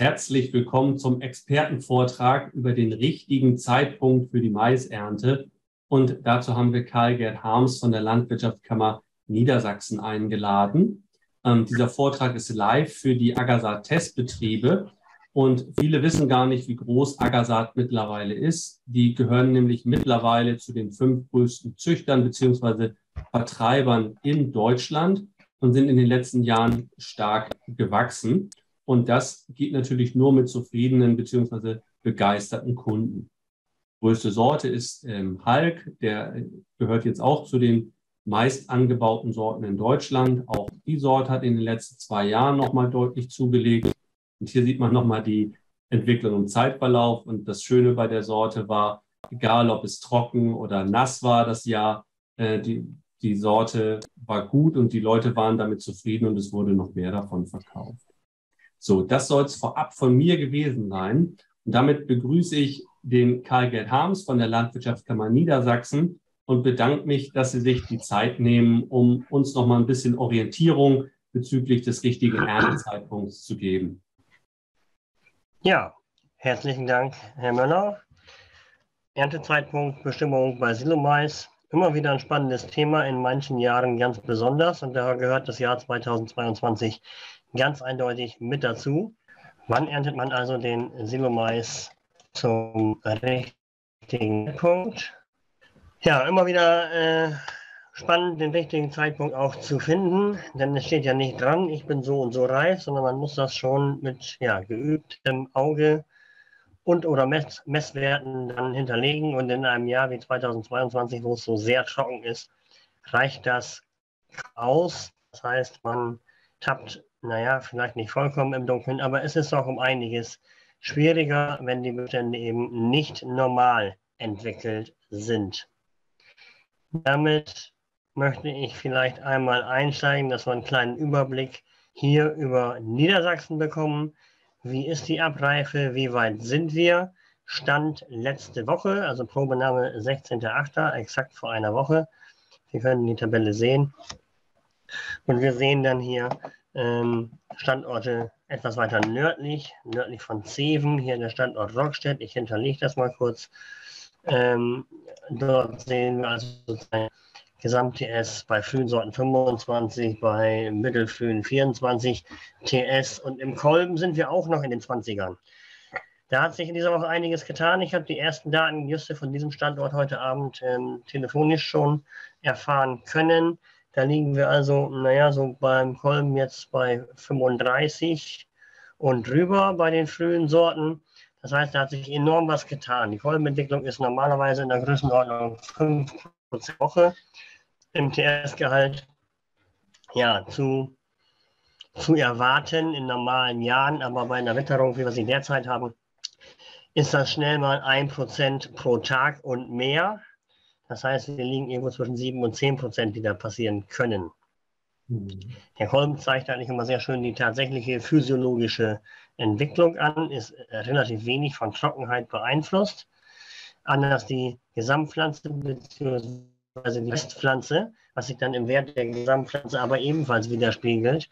Herzlich willkommen zum Expertenvortrag über den richtigen Zeitpunkt für die Maisernte. Und dazu haben wir Karl-Gerd Harms von der Landwirtschaftskammer Niedersachsen eingeladen. Ähm, dieser Vortrag ist live für die Agasat-Testbetriebe. Und viele wissen gar nicht, wie groß Agasat mittlerweile ist. Die gehören nämlich mittlerweile zu den fünf größten Züchtern beziehungsweise Vertreibern in Deutschland und sind in den letzten Jahren stark gewachsen. Und das geht natürlich nur mit zufriedenen bzw. begeisterten Kunden. Größte Sorte ist ähm, Hulk, der gehört jetzt auch zu den meist angebauten Sorten in Deutschland. Auch die Sorte hat in den letzten zwei Jahren nochmal deutlich zugelegt. Und hier sieht man nochmal die Entwicklung im Zeitverlauf. Und das Schöne bei der Sorte war, egal ob es trocken oder nass war das Jahr, äh, die, die Sorte war gut und die Leute waren damit zufrieden und es wurde noch mehr davon verkauft. So, das soll es vorab von mir gewesen sein. Und damit begrüße ich den Karl-Gerd Harms von der Landwirtschaftskammer Niedersachsen und bedanke mich, dass Sie sich die Zeit nehmen, um uns noch mal ein bisschen Orientierung bezüglich des richtigen Erntezeitpunkts zu geben. Ja, herzlichen Dank, Herr Möller. Erntezeitpunkt, Bestimmung bei Silomais. Immer wieder ein spannendes Thema, in manchen Jahren ganz besonders. Und da gehört das Jahr 2022 ganz eindeutig mit dazu. Wann erntet man also den Silomais zum richtigen Punkt? Ja, immer wieder äh, spannend, den richtigen Zeitpunkt auch zu finden, denn es steht ja nicht dran, ich bin so und so reif, sondern man muss das schon mit ja, geübtem Auge und oder Mess Messwerten dann hinterlegen. Und in einem Jahr wie 2022, wo es so sehr trocken ist, reicht das aus. Das heißt, man tappt naja, vielleicht nicht vollkommen im Dunkeln, aber es ist auch um einiges schwieriger, wenn die Bestände eben nicht normal entwickelt sind. Damit möchte ich vielleicht einmal einsteigen, dass wir einen kleinen Überblick hier über Niedersachsen bekommen. Wie ist die Abreife? Wie weit sind wir? Stand letzte Woche, also Probenahme 16.08., exakt vor einer Woche. Sie können die Tabelle sehen. Und wir sehen dann hier, ähm, Standorte etwas weiter nördlich, nördlich von Zeven, hier der Standort Rockstedt. Ich hinterlege das mal kurz. Ähm, dort sehen wir also Gesamt-TS bei frühen Sorten 25, bei mittelfrühen 24 TS und im Kolben sind wir auch noch in den 20ern. Da hat sich in dieser Woche einiges getan. Ich habe die ersten Daten just von diesem Standort heute Abend ähm, telefonisch schon erfahren können. Da liegen wir also, naja, so beim Kolben jetzt bei 35 und drüber bei den frühen Sorten. Das heißt, da hat sich enorm was getan. Die Kolbenentwicklung ist normalerweise in der Größenordnung 5 pro Woche im TS-Gehalt. Ja, zu, zu erwarten in normalen Jahren, aber bei einer Witterung, wie wir sie derzeit haben, ist das schnell mal 1% pro Tag und mehr. Das heißt, wir liegen irgendwo zwischen 7 und 10 Prozent, die da passieren können. Mhm. Herr Kolm zeigt eigentlich immer sehr schön die tatsächliche physiologische Entwicklung an, ist relativ wenig von Trockenheit beeinflusst. Anders die Gesamtpflanze bzw. die Restpflanze, was sich dann im Wert der Gesamtpflanze aber ebenfalls widerspiegelt.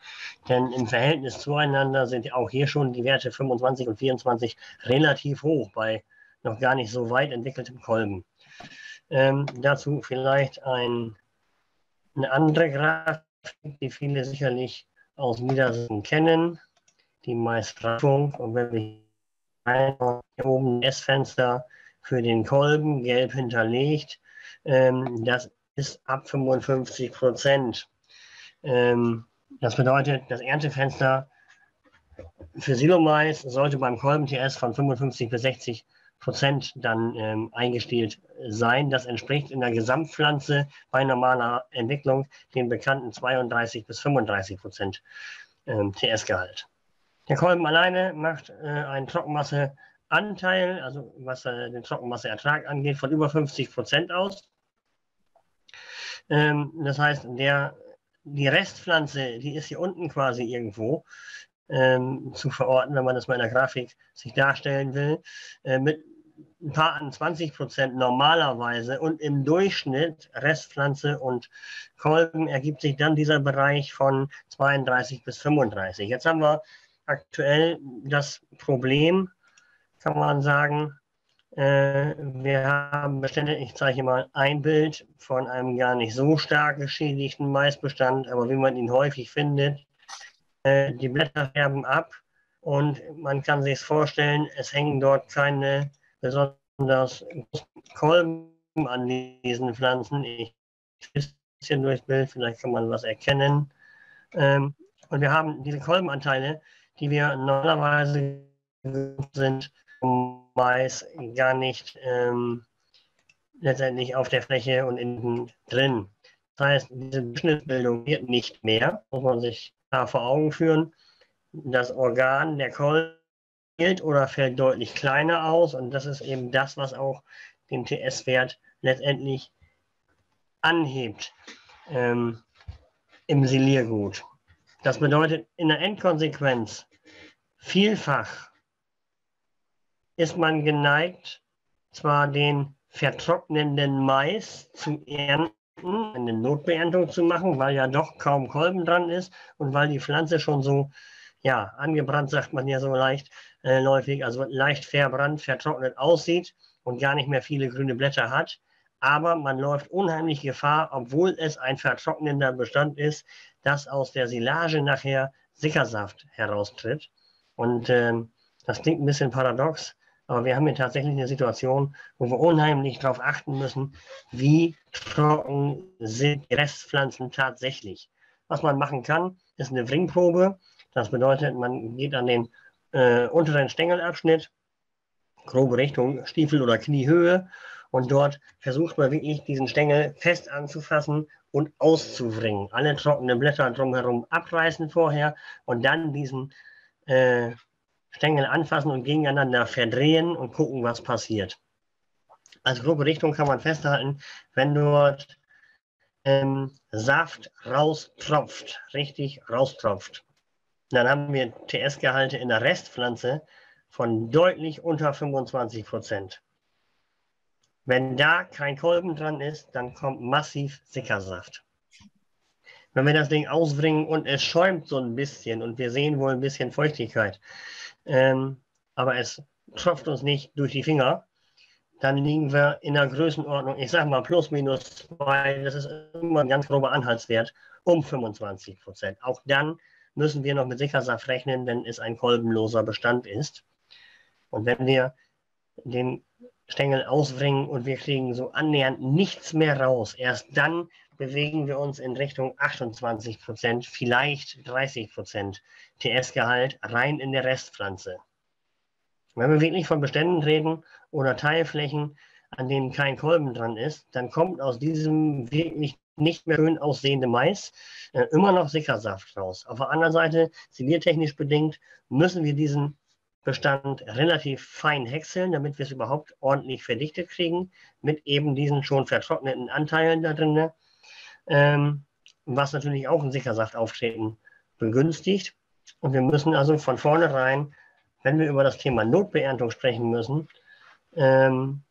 Denn im Verhältnis zueinander sind auch hier schon die Werte 25 und 24 relativ hoch bei noch gar nicht so weit entwickeltem Kolben. Ähm, dazu vielleicht ein, eine andere Grafik, die viele sicherlich aus Niedersachsen kennen, die Maistraffung. Und wenn wir hier oben das Fenster für den Kolben gelb hinterlegt, ähm, das ist ab 55 Prozent. Ähm, das bedeutet, das Erntefenster für Silomais sollte beim Kolben TS von 55 bis 60 Prozent dann ähm, eingestellt sein. Das entspricht in der Gesamtpflanze bei normaler Entwicklung den bekannten 32 bis 35 Prozent ähm, TS-Gehalt. Der Kolben alleine macht äh, einen Trockenmasseanteil, also was äh, den Trockenmasseertrag angeht, von über 50 Prozent aus. Ähm, das heißt, der, die Restpflanze, die ist hier unten quasi irgendwo ähm, zu verorten, wenn man das mal in der Grafik sich darstellen will, äh, mit ein paar an 20 Prozent normalerweise und im Durchschnitt Restpflanze und Kolben ergibt sich dann dieser Bereich von 32 bis 35. Jetzt haben wir aktuell das Problem, kann man sagen, äh, wir haben Bestände, ich zeige mal ein Bild von einem gar nicht so stark geschädigten Maisbestand, aber wie man ihn häufig findet, die Blätter färben ab und man kann sich vorstellen, es hängen dort keine besonders Kolben an diesen Pflanzen. Ich ein bisschen durchs Bild, vielleicht kann man was erkennen. Ähm, und wir haben diese Kolbenanteile, die wir normalerweise sind, Mais gar nicht ähm, letztendlich auf der Fläche und innen drin. Das heißt, diese Schnittbildung wird nicht mehr, muss man sich vor Augen führen. Das Organ der Kolben fehlt oder fällt deutlich kleiner aus und das ist eben das, was auch den TS-Wert letztendlich anhebt ähm, im Siliergut. Das bedeutet in der Endkonsequenz, vielfach ist man geneigt, zwar den vertrocknenden Mais zu ernten, eine Notbeerntung zu machen, weil ja doch kaum Kolben dran ist und weil die Pflanze schon so, ja, angebrannt, sagt man ja so leicht äh, läufig, also leicht verbrannt, vertrocknet aussieht und gar nicht mehr viele grüne Blätter hat aber man läuft unheimlich Gefahr, obwohl es ein vertrocknender Bestand ist, dass aus der Silage nachher Sickersaft heraustritt. Und äh, das klingt ein bisschen paradox, aber wir haben hier tatsächlich eine Situation, wo wir unheimlich darauf achten müssen, wie trocken sind die Restpflanzen tatsächlich. Was man machen kann, ist eine Wringprobe. Das bedeutet, man geht an den äh, unteren Stängelabschnitt, grobe Richtung Stiefel- oder Kniehöhe und dort versucht man wirklich diesen Stängel fest anzufassen und auszubringen. Alle trockenen Blätter drumherum abreißen vorher und dann diesen äh, Stängel anfassen und gegeneinander verdrehen und gucken, was passiert. Als grobe Richtung kann man festhalten, wenn dort ähm, Saft raustropft, richtig raustropft, dann haben wir TS-Gehalte in der Restpflanze von deutlich unter 25 Prozent. Wenn da kein Kolben dran ist, dann kommt massiv Sickersaft. Wenn wir das Ding ausbringen und es schäumt so ein bisschen und wir sehen wohl ein bisschen Feuchtigkeit, ähm, aber es tropft uns nicht durch die Finger, dann liegen wir in der Größenordnung, ich sage mal plus minus zwei, das ist immer ein ganz grober Anhaltswert, um 25 Prozent. Auch dann müssen wir noch mit Sickersaft rechnen, wenn es ein kolbenloser Bestand ist. Und wenn wir den Stängel ausbringen und wir kriegen so annähernd nichts mehr raus. Erst dann bewegen wir uns in Richtung 28 Prozent, vielleicht 30 Prozent TS-Gehalt rein in der Restpflanze. Wenn wir wirklich von Beständen reden oder Teilflächen, an denen kein Kolben dran ist, dann kommt aus diesem wirklich nicht mehr schön aussehende Mais äh, immer noch Sickersaft raus. Auf der anderen Seite, ziviltechnisch bedingt, müssen wir diesen Bestand relativ fein häckseln, damit wir es überhaupt ordentlich verdichtet kriegen, mit eben diesen schon vertrockneten Anteilen da drin, ähm, was natürlich auch ein Sickersaftauftreten begünstigt. Und wir müssen also von vornherein, wenn wir über das Thema Notbeerntung sprechen müssen, ähm,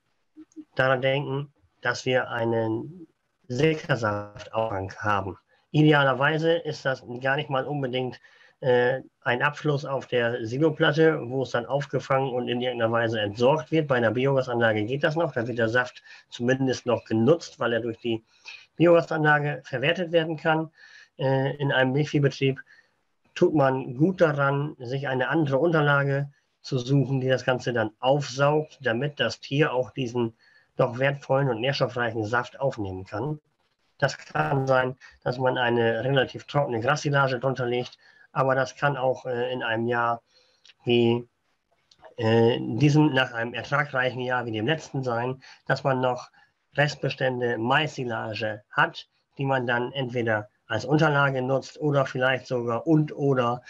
daran denken, dass wir einen Sickersaftaufgang haben. Idealerweise ist das gar nicht mal unbedingt äh, ein Abfluss auf der Siloplatte, wo es dann aufgefangen und in irgendeiner Weise entsorgt wird. Bei einer Biogasanlage geht das noch, da wird der Saft zumindest noch genutzt, weil er durch die Biogasanlage verwertet werden kann. Äh, in einem Milchviehbetrieb tut man gut daran, sich eine andere Unterlage zu suchen, die das Ganze dann aufsaugt, damit das Tier auch diesen doch wertvollen und nährstoffreichen Saft aufnehmen kann. Das kann sein, dass man eine relativ trockene Grassilage drunter legt aber das kann auch äh, in einem Jahr wie äh, diesem, nach einem ertragreichen Jahr wie dem letzten sein, dass man noch Restbestände Maissilage hat, die man dann entweder als Unterlage nutzt oder vielleicht sogar und oder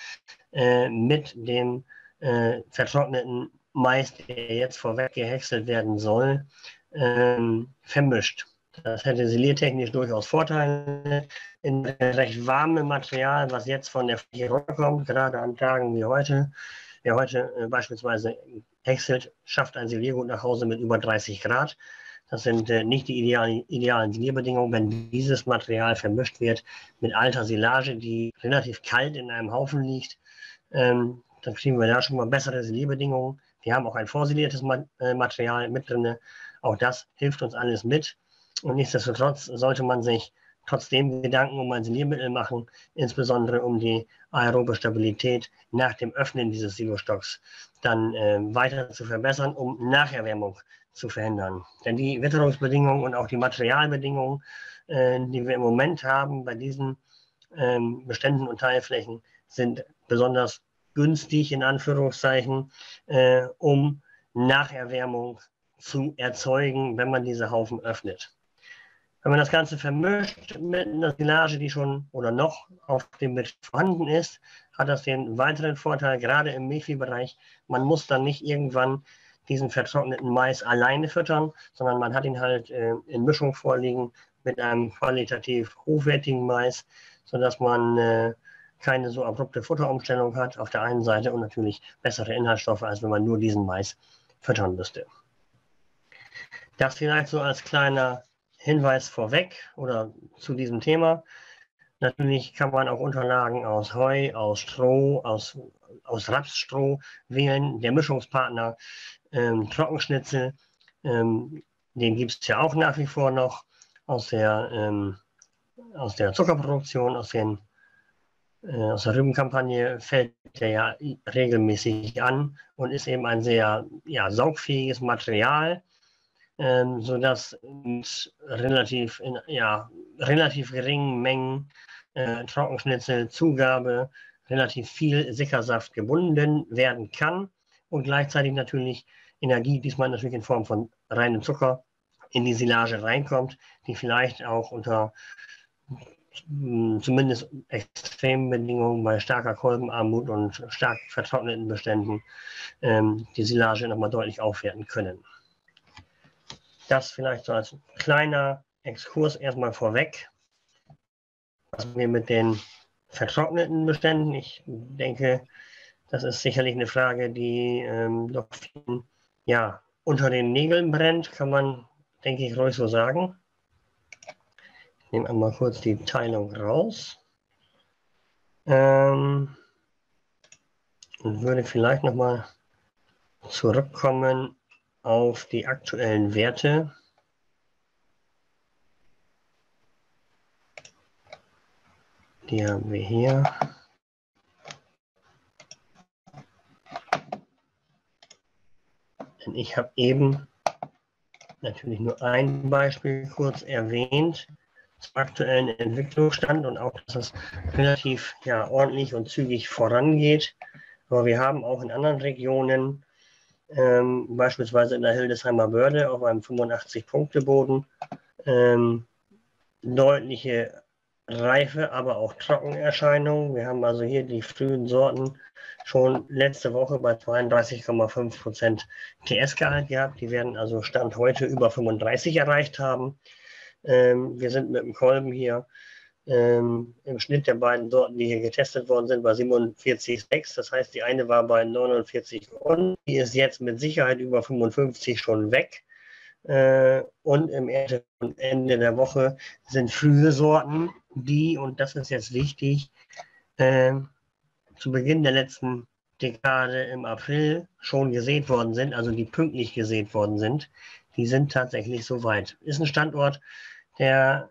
äh, mit dem äh, vertrockneten Mais, der jetzt vorweg gehäckselt werden soll, ähm, vermischt. Das hätte siliertechnisch durchaus Vorteile. In recht warmem Material, was jetzt von der Fläche runterkommt, gerade an Tagen wie heute, wer heute äh, beispielsweise häckselt, schafft ein Siliergut nach Hause mit über 30 Grad. Das sind äh, nicht die idealen, idealen Silierbedingungen, wenn dieses Material vermischt wird mit alter Silage, die relativ kalt in einem Haufen liegt. Ähm, dann kriegen wir da schon mal bessere Silierbedingungen. Wir haben auch ein vorsiliertes äh, Material mit drin. Auch das hilft uns alles mit. Und nichtsdestotrotz sollte man sich trotzdem Gedanken um ein Siliermittel machen, insbesondere um die aerobe Stabilität nach dem Öffnen dieses Silostocks dann äh, weiter zu verbessern, um Nacherwärmung zu verhindern. Denn die Witterungsbedingungen und auch die Materialbedingungen, äh, die wir im Moment haben bei diesen ähm, Beständen und Teilflächen, sind besonders günstig in Anführungszeichen, äh, um Nacherwärmung zu erzeugen, wenn man diese Haufen öffnet. Wenn man das Ganze vermischt mit einer Silage, die schon oder noch auf dem Betrieb vorhanden ist, hat das den weiteren Vorteil, gerade im Milchviehbereich, man muss dann nicht irgendwann diesen vertrockneten Mais alleine füttern, sondern man hat ihn halt äh, in Mischung vorliegen mit einem qualitativ hochwertigen Mais, sodass man äh, keine so abrupte Futterumstellung hat auf der einen Seite und natürlich bessere Inhaltsstoffe, als wenn man nur diesen Mais füttern müsste. Das vielleicht so als kleiner Hinweis vorweg oder zu diesem Thema. Natürlich kann man auch Unterlagen aus Heu, aus Stroh, aus, aus Rapsstroh wählen. Der Mischungspartner ähm, Trockenschnitzel, ähm, den gibt es ja auch nach wie vor noch aus der, ähm, aus der Zuckerproduktion, aus, den, äh, aus der Rübenkampagne fällt der ja regelmäßig an und ist eben ein sehr ja, saugfähiges Material ähm, sodass mit relativ, in, ja, relativ geringen Mengen äh, Trockenschnitzelzugabe relativ viel Sickersaft gebunden werden kann und gleichzeitig natürlich Energie, diesmal natürlich in Form von reinem Zucker, in die Silage reinkommt, die vielleicht auch unter hm, zumindest extremen Bedingungen bei starker Kolbenarmut und stark vertrockneten Beständen ähm, die Silage nochmal deutlich aufwerten können. Das vielleicht so als kleiner Exkurs erstmal vorweg. Was wir mit den vertrockneten Beständen, ich denke, das ist sicherlich eine Frage, die ähm, doch vielen, ja, unter den Nägeln brennt, kann man, denke ich, ruhig so sagen. Ich nehme einmal kurz die Teilung raus. Ähm, und würde vielleicht nochmal zurückkommen auf die aktuellen Werte. Die haben wir hier. Denn ich habe eben natürlich nur ein Beispiel kurz erwähnt zum aktuellen Entwicklungsstand und auch, dass es relativ ja, ordentlich und zügig vorangeht. Aber wir haben auch in anderen Regionen ähm, beispielsweise in der Hildesheimer Börde auf einem 85-Punkte-Boden. Ähm, deutliche Reife, aber auch Trockenerscheinungen. Wir haben also hier die frühen Sorten schon letzte Woche bei 32,5 Prozent TS-Gehalt gehabt. Die werden also Stand heute über 35 erreicht haben. Ähm, wir sind mit dem Kolben hier ähm, im Schnitt der beiden Sorten, die hier getestet worden sind, bei 47,6. Das heißt, die eine war bei 49 und die ist jetzt mit Sicherheit über 55 schon weg. Äh, und im Ende der Woche sind frühe Sorten, die, und das ist jetzt wichtig, äh, zu Beginn der letzten Dekade im April schon gesät worden sind, also die pünktlich gesät worden sind, die sind tatsächlich soweit. Ist ein Standort, der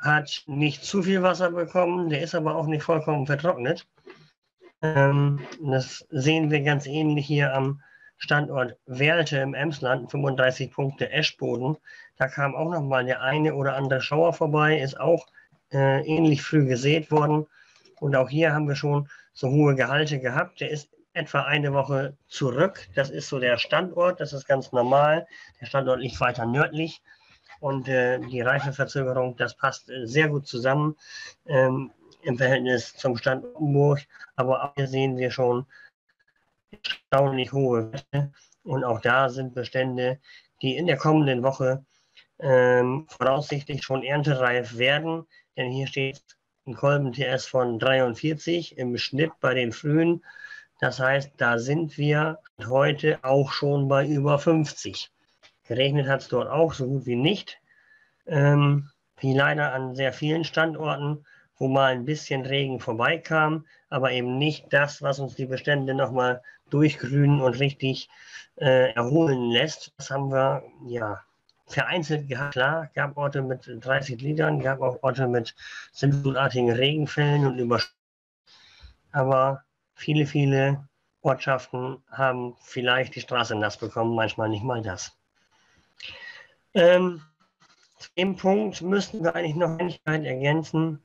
hat nicht zu viel Wasser bekommen, der ist aber auch nicht vollkommen vertrocknet. Ähm, das sehen wir ganz ähnlich hier am Standort Werlte im Emsland, 35 Punkte Eschboden. Da kam auch noch mal der eine oder andere Schauer vorbei, ist auch äh, ähnlich früh gesät worden. Und auch hier haben wir schon so hohe Gehalte gehabt. Der ist etwa eine Woche zurück. Das ist so der Standort, das ist ganz normal. Der Standort liegt weiter nördlich und äh, die Reifeverzögerung, das passt äh, sehr gut zusammen ähm, im Verhältnis zum Standort Hamburg. Aber auch hier sehen wir schon erstaunlich hohe Werte und auch da sind Bestände, die in der kommenden Woche ähm, voraussichtlich schon erntereif werden, denn hier steht ein Kolben-TS von 43 im Schnitt bei den Frühen. Das heißt, da sind wir heute auch schon bei über 50. Geregnet hat es dort auch so gut wie nicht. Ähm, wie leider an sehr vielen Standorten, wo mal ein bisschen Regen vorbeikam. aber eben nicht das, was uns die Bestände nochmal durchgrünen und richtig äh, erholen lässt. Das haben wir ja vereinzelt gehabt. Klar, gab Orte mit 30 Litern, gab auch Orte mit sinnflutartigen Regenfällen und über. Aber viele, viele Ortschaften haben vielleicht die Straße nass bekommen, manchmal nicht mal das. Ähm, zu dem Punkt müssten wir eigentlich noch eine ergänzen.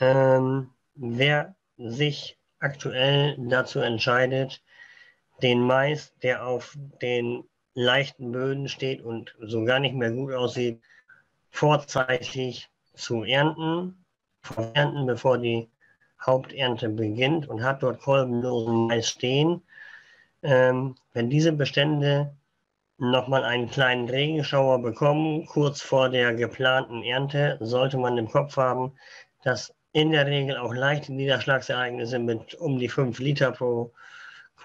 Ähm, wer sich aktuell dazu entscheidet, den Mais, der auf den leichten Böden steht und so gar nicht mehr gut aussieht, vorzeitig zu ernten, ernten, bevor die Haupternte beginnt und hat dort kolbenlosen Mais stehen. Ähm, wenn diese Bestände nochmal einen kleinen Regenschauer bekommen, kurz vor der geplanten Ernte, sollte man im Kopf haben, dass in der Regel auch leichte Niederschlagsereignisse mit um die 5 Liter pro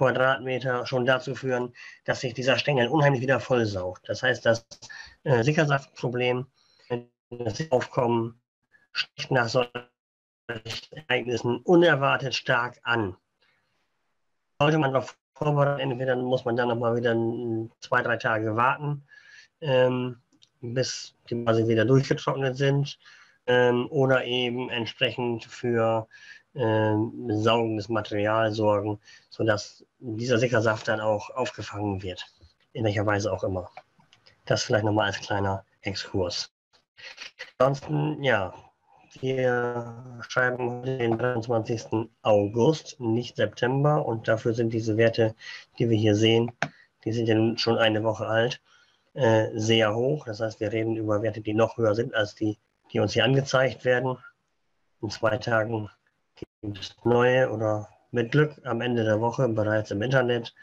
Quadratmeter schon dazu führen, dass sich dieser Stängel unheimlich wieder vollsaugt. Das heißt, das äh, Sickersaftproblem, das Aufkommen, sticht nach solchen Ereignissen unerwartet stark an. Sollte man darauf vorbereiten, entweder muss man dann nochmal wieder zwei, drei Tage warten, ähm, bis die quasi wieder durchgetrocknet sind ähm, oder eben entsprechend für ähm, saugendes Material sorgen, sodass dieser Sickersaft dann auch aufgefangen wird, in welcher Weise auch immer. Das vielleicht nochmal als kleiner Exkurs. Ansonsten, ja, wir schreiben den 23. August, nicht September, und dafür sind diese Werte, die wir hier sehen, die sind ja schon eine Woche alt, äh, sehr hoch. Das heißt, wir reden über Werte, die noch höher sind als die, die uns hier angezeigt werden. In zwei Tagen gibt neue oder mit Glück am Ende der Woche bereits im Internet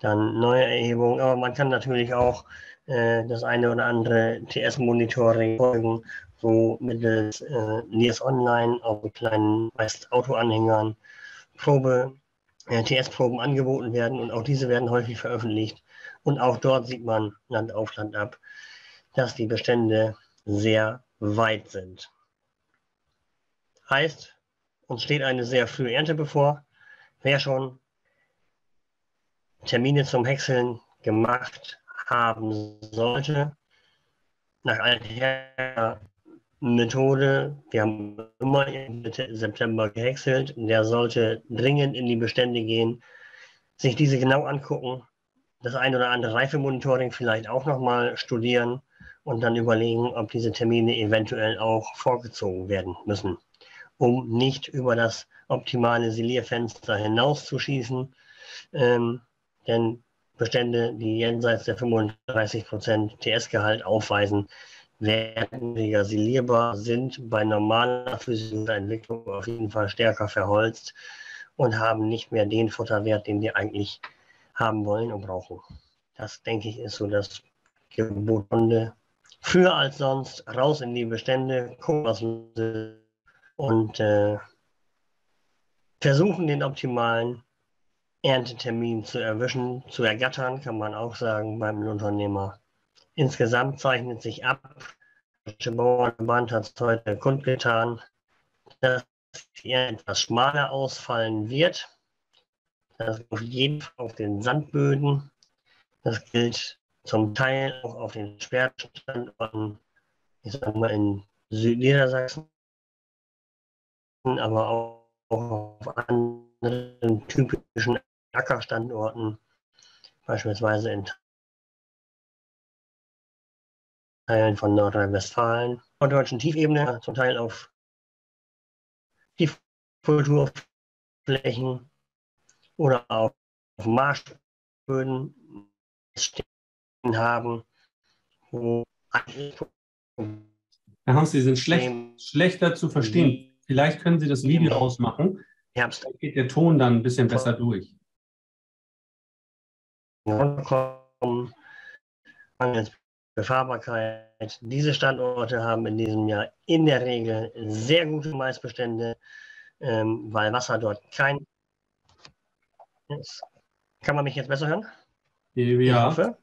dann neue Erhebungen. Aber man kann natürlich auch äh, das eine oder andere TS-Monitoring folgen, wo mittels äh, NIRS Online auf kleinen, meist Autoanhängern Probe, äh, TS-Proben angeboten werden und auch diese werden häufig veröffentlicht. Und auch dort sieht man Land auf Land ab, dass die Bestände sehr weit sind. Heißt, uns steht eine sehr frühe Ernte bevor. Wer schon Termine zum Häckseln gemacht haben sollte, nach alter Methode, wir haben immer im September gehäckselt, der sollte dringend in die Bestände gehen, sich diese genau angucken, das ein oder andere Reifemonitoring vielleicht auch nochmal studieren und dann überlegen, ob diese Termine eventuell auch vorgezogen werden müssen um nicht über das optimale Silierfenster hinauszuschießen. Ähm, denn Bestände, die jenseits der 35% TS-Gehalt aufweisen, werden weniger silierbar, sind bei normaler physischer Entwicklung auf jeden Fall stärker verholzt und haben nicht mehr den Futterwert, den wir eigentlich haben wollen und brauchen. Das, denke ich, ist so das Gebot. Früher als sonst raus in die Bestände, gucken, was und äh, versuchen den optimalen Erntetermin zu erwischen, zu ergattern, kann man auch sagen beim Unternehmer. Insgesamt zeichnet sich ab, der Bauernverband hat es heute kundgetan, dass er etwas schmaler ausfallen wird. Das auf jeden Fall auf den Sandböden. Das gilt zum Teil auch auf den Sperrstandorten, ich sage mal in Südniedersachsen aber auch auf anderen typischen Ackerstandorten, beispielsweise in Teilen von Nordrhein-Westfalen, und deutschen Tiefebene, zum Teil auf Tiefkulturflächen oder auf, auf Marschböden stehen haben, wo Herr Hans, Sie sind schlecht, schlechter zu verstehen. Vielleicht können Sie das Video ausmachen. Herbst. Dann geht der Ton dann ein bisschen besser durch. Befahrbarkeit. Diese Standorte haben in diesem Jahr in der Regel sehr gute Maisbestände, ähm, weil Wasser dort kein. Jetzt kann man mich jetzt besser hören? Ja.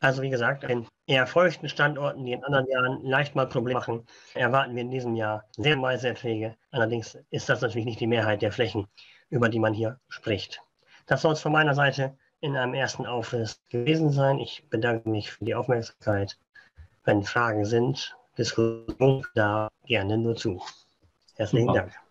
Also wie gesagt, in eher feuchten Standorten, die in anderen Jahren leicht mal Probleme machen, erwarten wir in diesem Jahr sehr Maiserträge. Allerdings ist das natürlich nicht die Mehrheit der Flächen, über die man hier spricht. Das soll es von meiner Seite in einem ersten Aufriss gewesen sein. Ich bedanke mich für die Aufmerksamkeit. Wenn Fragen sind, Diskussion da gerne nur zu. Herzlichen Super. Dank.